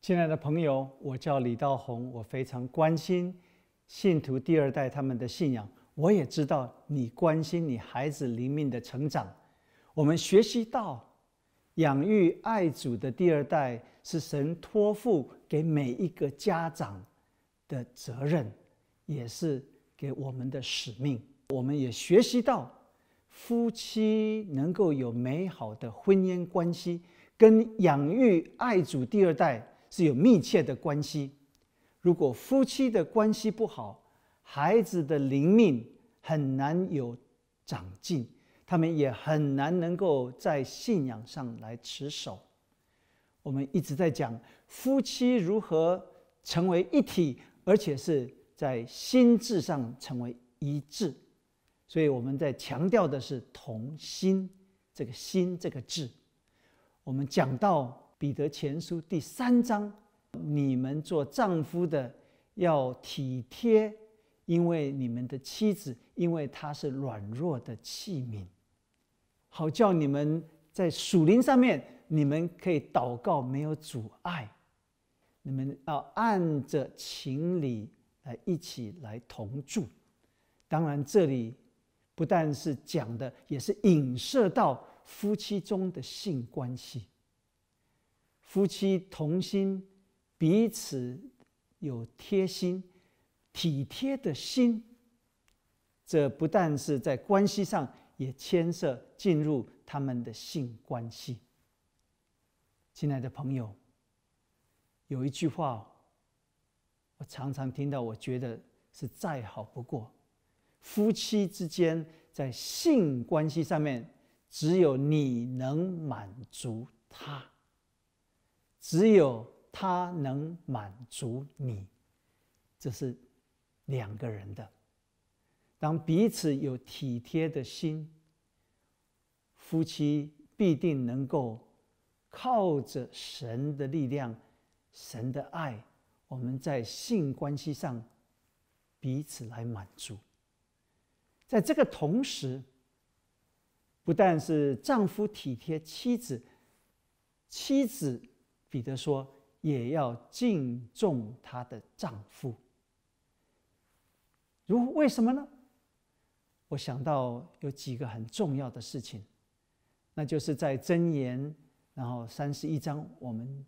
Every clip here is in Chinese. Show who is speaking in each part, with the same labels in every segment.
Speaker 1: 亲爱的朋友，我叫李道宏，我非常关心信徒第二代他们的信仰。我也知道你关心你孩子灵命的成长。我们学习到，养育爱主的第二代是神托付给每一个家长的责任，也是给我们的使命。我们也学习到，夫妻能够有美好的婚姻关系，跟养育爱主第二代。是有密切的关系。如果夫妻的关系不好，孩子的灵命很难有长进，他们也很难能够在信仰上来持守。我们一直在讲夫妻如何成为一体，而且是在心智上成为一致，所以我们在强调的是同心，这个心这个志。我们讲到。彼得前书第三章，你们做丈夫的要体贴，因为你们的妻子，因为她是软弱的器皿，好叫你们在属灵上面，你们可以祷告没有阻碍。你们要按着情理来一起来同住。当然，这里不但是讲的，也是影射到夫妻中的性关系。夫妻同心，彼此有贴心、体贴的心，这不但是在关系上，也牵涉进入他们的性关系。亲爱的朋友，有一句话，我常常听到，我觉得是再好不过：夫妻之间在性关系上面，只有你能满足他。只有他能满足你，这是两个人的。当彼此有体贴的心，夫妻必定能够靠着神的力量、神的爱，我们在性关系上彼此来满足。在这个同时，不但是丈夫体贴妻子，妻子。彼得说：“也要敬重她的丈夫。如为什么呢？我想到有几个很重要的事情，那就是在箴言，然后三十一章，我们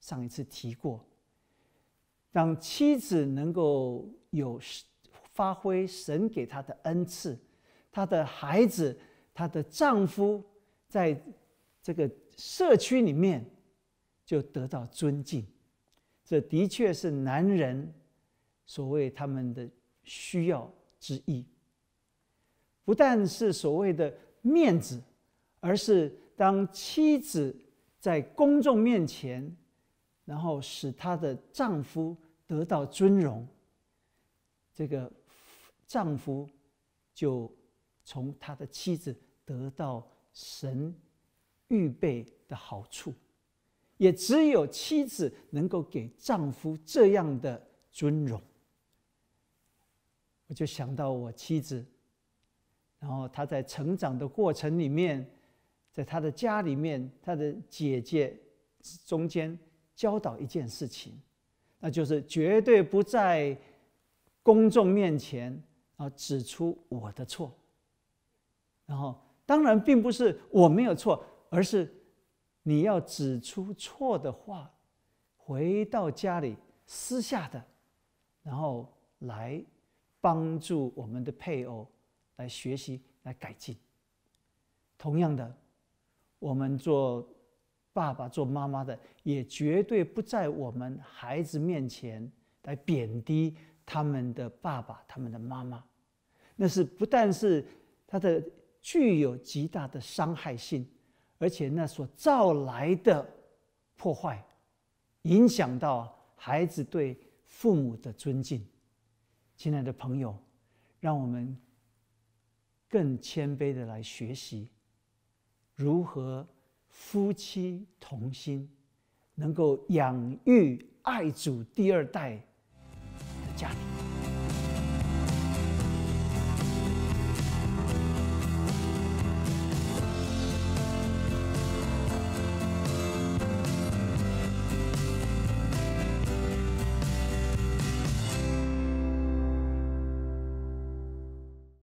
Speaker 1: 上一次提过，让妻子能够有发挥神给她的恩赐，她的孩子，她的丈夫，在这个社区里面。”就得到尊敬，这的确是男人所谓他们的需要之一。不但是所谓的面子，而是当妻子在公众面前，然后使她的丈夫得到尊荣，这个丈夫就从他的妻子得到神预备的好处。也只有妻子能够给丈夫这样的尊荣。我就想到我妻子，然后他在成长的过程里面，在他的家里面，他的姐姐中间教导一件事情，那就是绝对不在公众面前啊指出我的错。然后，当然并不是我没有错，而是。你要指出错的话，回到家里私下的，然后来帮助我们的配偶来学习、来改进。同样的，我们做爸爸、做妈妈的，也绝对不在我们孩子面前来贬低他们的爸爸、他们的妈妈。那是不但是他的具有极大的伤害性。而且那所造来的破坏，影响到孩子对父母的尊敬。亲爱的朋友，让我们更谦卑的来学习，如何夫妻同心，能够养育爱主第二代的家庭。